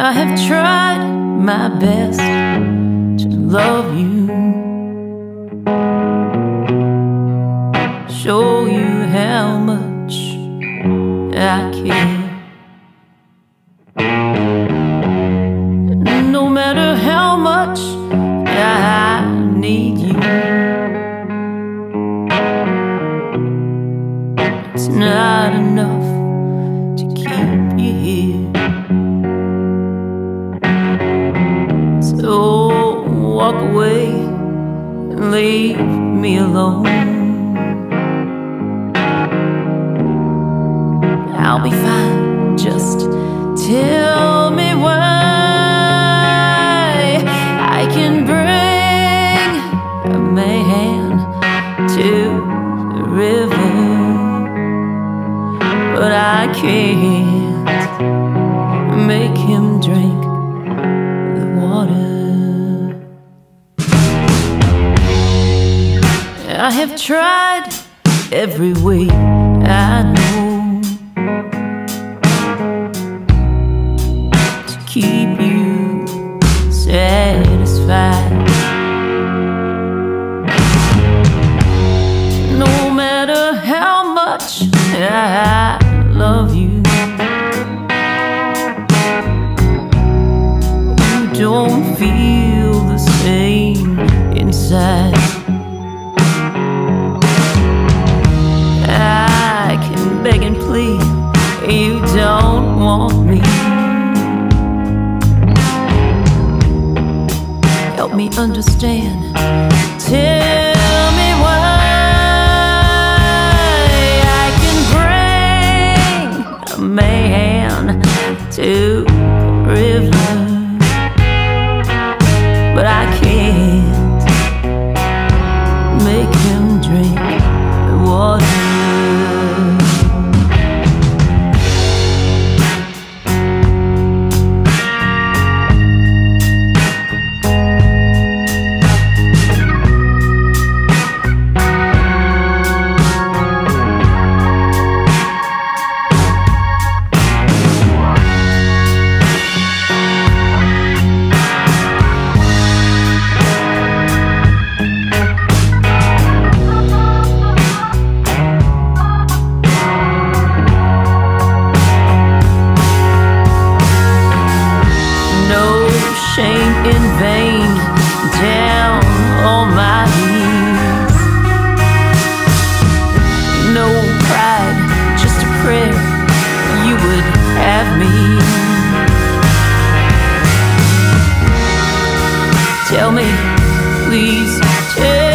I have tried my best to love you, leave me alone. I'll be fine, just tell me why I can bring a man to the river, but I can't I have tried every way I know to keep you satisfied. No matter how much I understand. Tell me why I can bring a man to river, in vain down on my knees. No pride just a prayer you would have me. Tell me please tell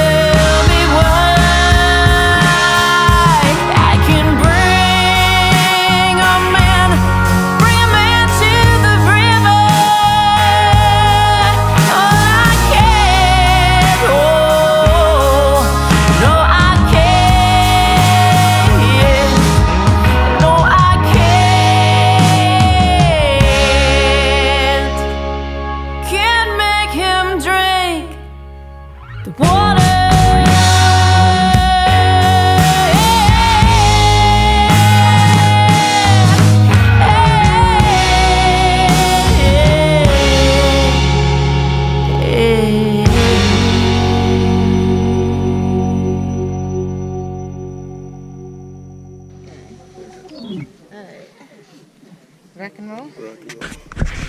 the water. Rock and roll? Rock and roll.